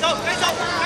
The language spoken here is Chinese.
走赶紧走